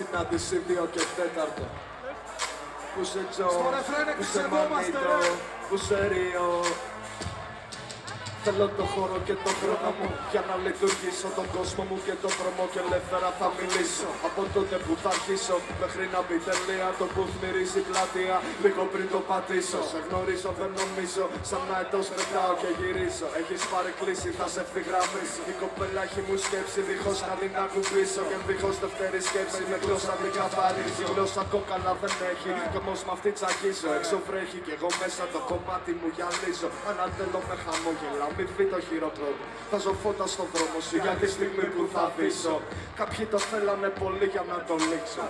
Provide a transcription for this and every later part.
Συνάντηση 2 και 4 Που σε τζο, Στο ρεφρέν που σε εξεβόμαστε, μανίτο, ρε. που σε ρίο Θέλω το χώρο και το χρόνο μου για να λειτουργήσω τον κόσμο μου και τον δρόμο και ελεύθερα θα μιλήσω. Από τότε που θα αρχίσω μέχρι να μπει τελεία το που μυρίζει η πλατεία. Λίγο πριν το πατήσω. Σε γνωρίζω, δεν νομίζω. Σαν να ετός πετάω και γυρίζω. Έχεις πάρει κλίση, θα σε ευθυγραμμίσω. Η κοπέλα έχει μου σκέψη δίχως να την ακουμπήσω. Και δίχως δεύτερη σκέψη με γλώσσα την καθαρίζει. Γλώσσα κόκαλα δεν έχει. Κι όμως με αυτή τσακίζω. Έξω βρέχει και εγώ μέσα το κομμάτι μου γυαλίζω. Ανατέλω με χαμόγελα, μη φύ το χειροκρότο. Θα ζω φώτα στον δρόμο σου για τη στιγμή που θα δείσω. Κάποιοι το θέλανε πολύ για να το λήξω.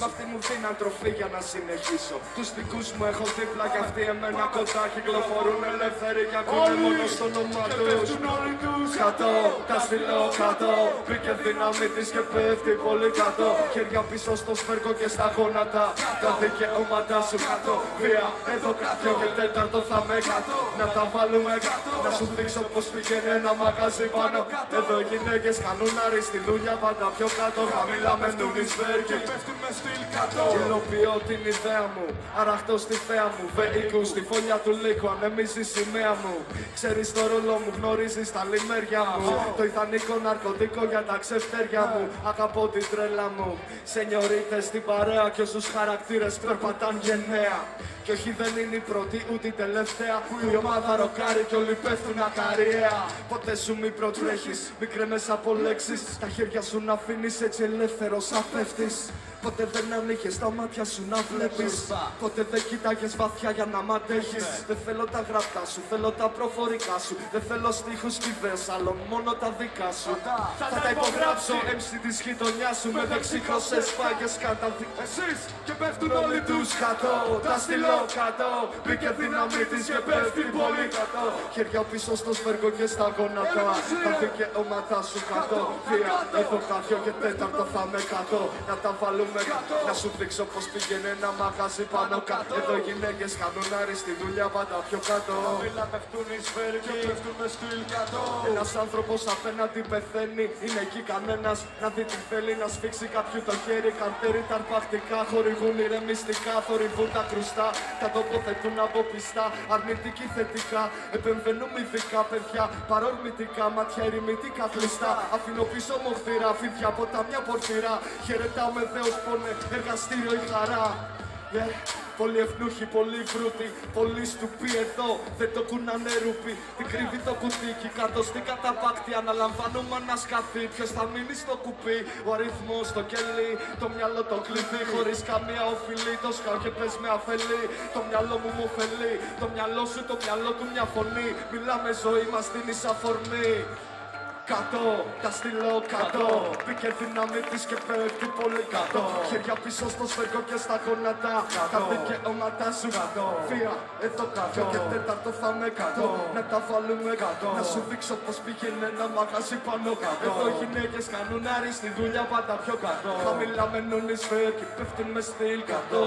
Μ' αυτοί μου δίναν τροφή για να συνεχίσω. Τους δικούς μου έχω δίπλα κι αυτοί εμένα κοντά κυκλοφορούν ελεύθεροι για ακούνε μόνο στο όνομα τους. πέφτουν όλοι τους Κάτω, τα στείλω κάτω. Μπήκε δύναμη της και πέφτει πολύ κάτω. Χέρια πίσω στο σφέρκο και στα γόνατα. Τα δικαιώματα σου κάτω. Βία, εδώ κάτω και τέταρτο θα με κάτω. Να τα βάλουμε κάτω. Να σου δείξω πως πηγαίνει ένα μαγαζί πάνω. Εδώ οι γυναίκες κάνουν αριστεί δουλειά πάντα πιο κάτω. Χαμηλά μένουν οι σφαίρκοι. Πέφτουν με στυλ κάτω Υλοποιώ την ιδέα μου, αραχτώ στη θέα μου. Βεϊκούς στη φωλιά του λύκου, ανεμίζει η σημαία μου. Ξέρεις το ρόλο μου, γνωρίζεις τα λιμέρια μου. Το ιδανικό ναρκωτικό για τα ξεφτέρια μου. Αγαπώ την τρέλα μου. Σενιωρίτε στην παρέα και όσους χαρακτήρες περπατάν γενναία. Και όχι δεν είναι η πρώτη ούτε η τελευταία που η ομάδα ροκάρει και όλοι πέφτουν ακαριέα. Ποτέ σου μη προτρέχεις, μη κρέμες από λέξεις Τα χέρια σου να αφήνεις έτσι ελεύθερος σαν πέφτεις Ποτέ δεν ανοίγες τα μάτια σου να βλέπεις. Ποτέ δεν κοιτάγες βαθιά για να μ' αντέχεις. Δεν θέλω τα γραπτά σου, θέλω τα προφορικά σου. Δεν θέλω στίχους και ιδέες άλλων, μόνο τα δικά σου. Θα τα υπογράψω. MC της γειτονιάς σου. Με δεξιχρωσές πάγες κατά Εσείς και πέφτουν Όλοι όλοι τους τους κάτω, τα στείλω κάτω. Μπήκε δύναμη της και πέφτει πολύ κάτω. Χέρια πίσω στο σφέργο και στα γόνατα. Τα δικαιώματα σου κάτω. Βία, εδώ κάποιο και τέταρτο θα με κάτω. Να τα βάλουμε κάτω Να σου δείξω πως πηγαίνει ένα μαγαζί πάνω κάτω. Εδώ οι γυναίκες κάνουν άριστη δουλειά πάντα πιο κάτω. Μίλα πέφτουν οι σφαίρκοι Και πέφτουν με στυλ κάτω ένας άνθρωπος απέναντι πεθαίνει Είναι εκεί κανένας. Να δει τι θέλει Να σφίξει κάποιου το χέρι. Καρτέρι τα αρπακτικά Χορηγούν ηρεμιστικά Θορυβούν τα κρουστά. Τα τοποθετούν από πιστά Αρνητική θετικά. Επεμβαίνουν ειδικά παιδιά Παρορμητικά μάτια ερημητικά κλειστά. Αφήνω πίσω μοχθήρα Φίδια από τα μια πορφυρά. Χαιρετάω με δέος πόνε Εργαστήριο η χαρά. Yeah. Πολύ ευνούχοι, πολύ βρούτοι, πολύ στουπί εδώ Δεν το κουνάνε ρούπι, την κρύβει το κουτίκι Κάτω στην καταπάκτη αναλαμβάνουμε ένα σκαθί Ποιος θα μείνει στο κουπί, ο αριθμός στο κελί Το μυαλό το κλειδί, χωρίς καμία οφειλή Το σκάω και πες με αφελή, το μυαλό μου μου ωφελεί Το μυαλό σου, το μυαλό του μια φωνή. Μιλάμε ζωή μας δίνει αφορμή Κάτω, τα στείλω κάτω. Μπήκε δύναμη της και πέφτει πολύ κάτω. Χέρια πίσω στο σφαίρκο και στα γόνατα. Τα δικαιώματα σου. Κάτω. Βία, εδώ κάτω. Και τέταρτο θα με κάτω. Να τα βάλουμε κάτω. Να σου δείξω πως πήγαινε ένα μαγαζί πάνω κάτω. Εδώ οι γυναίκες κάνουν άριστη δουλειά πάντα πιο κάτω. Χαμηλά μένουν οι σφαίρκοι πέφτουν μες στυλ κάτω